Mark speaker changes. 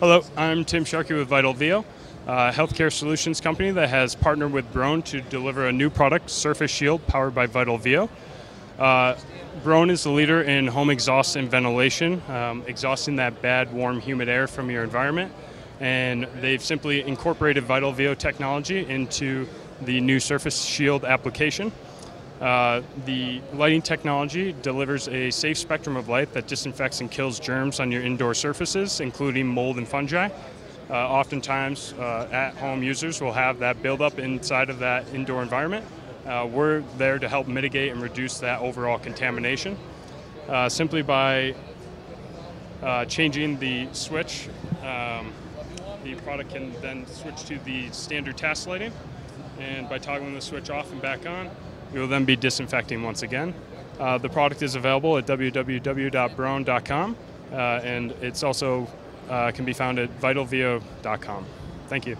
Speaker 1: Hello, I'm Tim Sharkey with Vital Vio, a healthcare solutions company that has partnered with Broan to deliver a new product, SurfaceShield, powered by Vital Vio. Uh, Broan is the leader in home exhaust and ventilation, um, exhausting that bad, warm, humid air from your environment. And they've simply incorporated Vital Vio technology into the new SurfaceShield application. Uh, the lighting technology delivers a safe spectrum of light that disinfects and kills germs on your indoor surfaces, including mold and fungi. Uh, oftentimes, uh, at home users will have that buildup inside of that indoor environment. Uh, we're there to help mitigate and reduce that overall contamination uh, simply by uh, changing the switch. Um, the product can then switch to the standard task lighting, and by toggling the switch off and back on, we will then be disinfecting once again. Uh, the product is available at www.broan.com, uh, and it's also uh, can be found at vitalvio.com. Thank you.